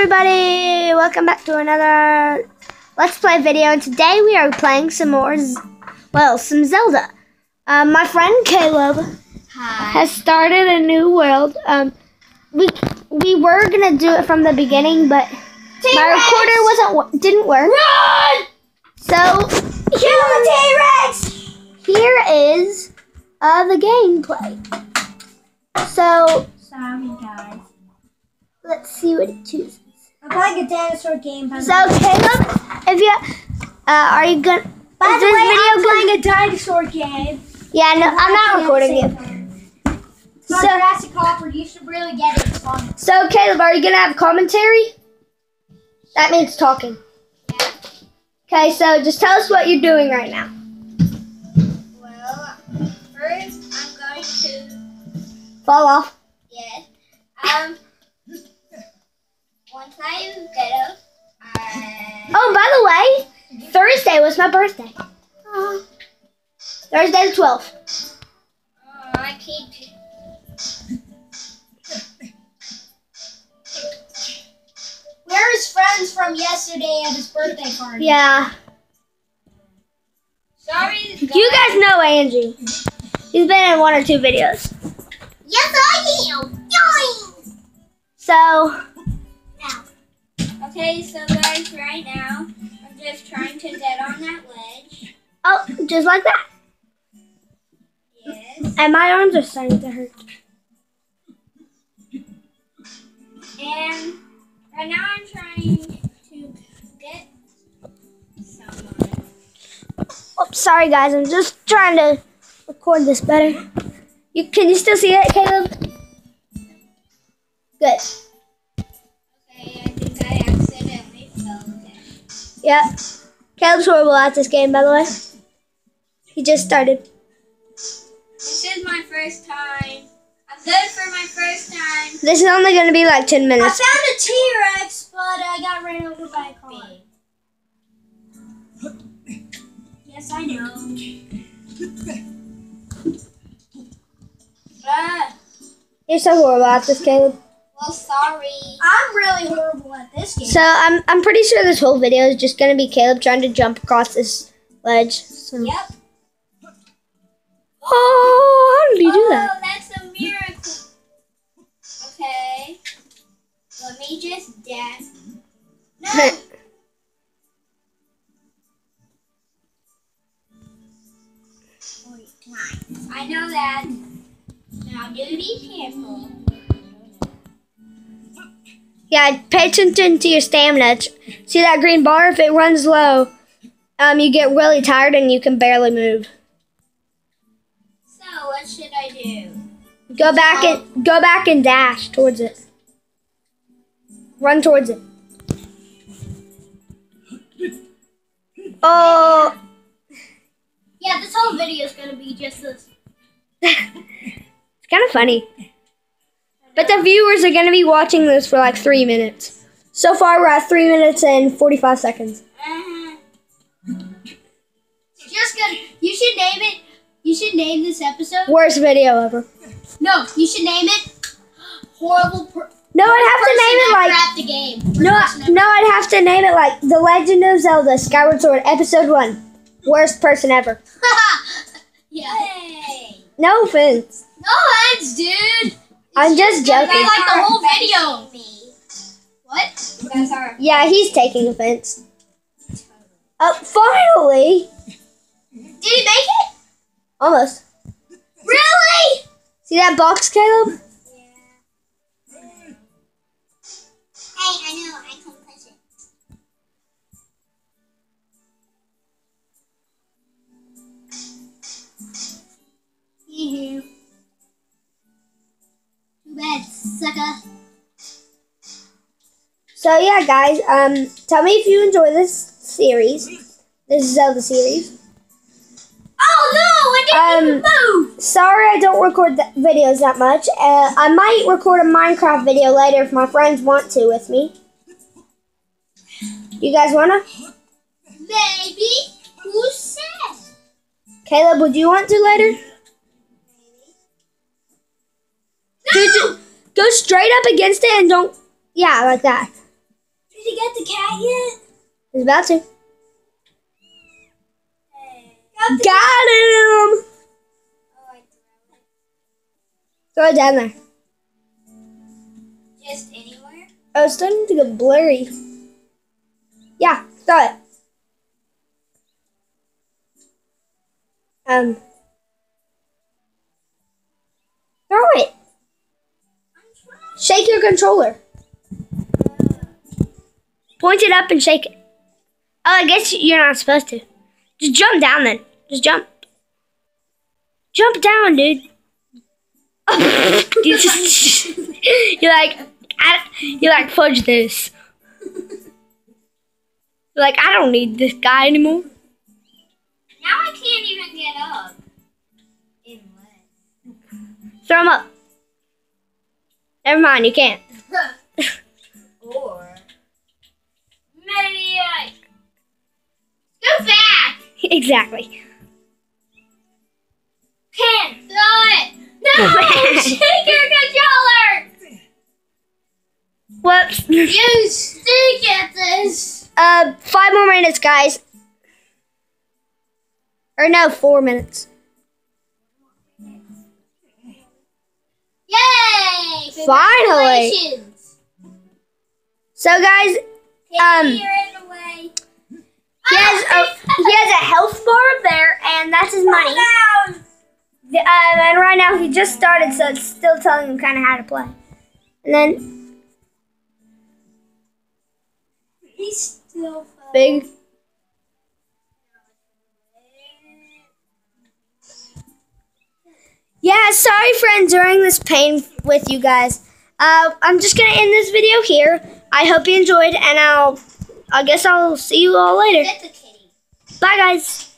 everybody! Welcome back to another Let's Play video. And today we are playing some more, Z- well, some Zelda. Um, my friend Caleb Hi. has started a new world. Um, we we were gonna do it from the beginning, but my recorder wasn't didn't work. Run! So T-Rex! here is uh, the gameplay. So Sorry, guys. let's see what it chooses. I'm playing a dinosaur game. So Caleb, if you uh, are you gonna? by the this way, video I'm playing a dinosaur game. Yeah, no, I'm not recording it. It's So- Jurassic Park. You should really get it. So, Caleb, are you gonna have commentary? That means talking. Okay, so just tell us what you're doing right now. Well, first I'm going to Fall off. Thursday was my birthday. Aw. Thursday the 12th. oh, I keep. Where is friends from yesterday at his birthday party? Yeah. Sorry. You guys know Andrew. He's been in one or two videos. Yes, I am. Yoing! So, Okay, so guys, right now, I'm just trying to get on that ledge. oh, just like that. Yes. And my arms are starting to hurt. And right now I'm trying to get someone. Oh, sorry guys, I'm just trying to record this better. You can you still see it, Caleb? Good. Yep. Caleb's horrible at this game, by the way. He just started. This is my first time. I'm good for my first time. This is only going to be like 10 minutes. I found a T-Rex, but I got ran over by a car. Yes, I know. Ah. You're so horrible at this, Caleb. Well, sorry. I'm really horrible at this game. So I'm I'm pretty sure this whole video is just going to be Caleb trying to jump across this ledge. So- yep. Oh, how did he do that? Oh, that's a miracle. Okay. Let me just dance. No. I know that. Now do be careful. Yeah, pay attention to your stamina. See that green bar? If it runs low, um, you get really tired and you can barely move. So what should I do? Go back and go back and dash towards it. Run towards it. Oh, Yeah, this whole video is gonna be just this. it's kind of funny. But the viewers are going to be watching this for like three minutes. So far, we're at three minutes and 45 seconds. Uh, just gonna. You should name it. You should name this episode. Worst video ever. No, you should name it horrible. Per- No, I'd have to name it like. the game. No, no, I'd have to name it like The Legend of Zelda Skyward Sword, Episode 1. Worst person ever. yeah. Hey. No offense. No offense, dude. I'm just joking. I like the whole video. What? You guys. Yeah, he's taking offense. Oh, finally! Did he make it? Almost. Really? See that box, Caleb? Sucker. So yeah, guys, um, tell me if you enjoy this series. This is Zelda series. Oh no! I didn't Um, move. Sorry I don't record th- videos that much. Uh, I might record a Minecraft video later if my friends want to with me. You guys wanna? Maybe. Who said? Caleb, would you want to later? Straight up against it and don't. Yeah, like that. Did you get the cat yet? He's about to. Hey. Got him! Oh, I. Throw it down there. Just anywhere? Oh, it's starting to get blurry. Yeah, throw it. Um. Your controller. Point it up and shake it. Oh, I guess you're not supposed to. Just jump down then. Just jump. Jump down, dude. you just, you're like, I, you're like, fudge this. You're like, I don't need this guy anymore. Now I can't even get up. Throw him up. Never mind, you can't. or I go back. exactly. Can't throw it. No, shake your controller. Whoops. You stink at this. Uh, five more minutes, guys. Or no, four minutes. Yay! Finally. So, guys, Um, Hey, you're in the way. he has a he has a health bar up there, and that's his money. The- Um, and right now he just started, so it's still telling him kind of how to play. And then He's still big. Yeah, sorry for enduring this pain with you guys. Uh, I'm just gonna end this video here. I hope you enjoyed, and I'll, I guess I'll see you all later. Get the kitty. Bye, guys.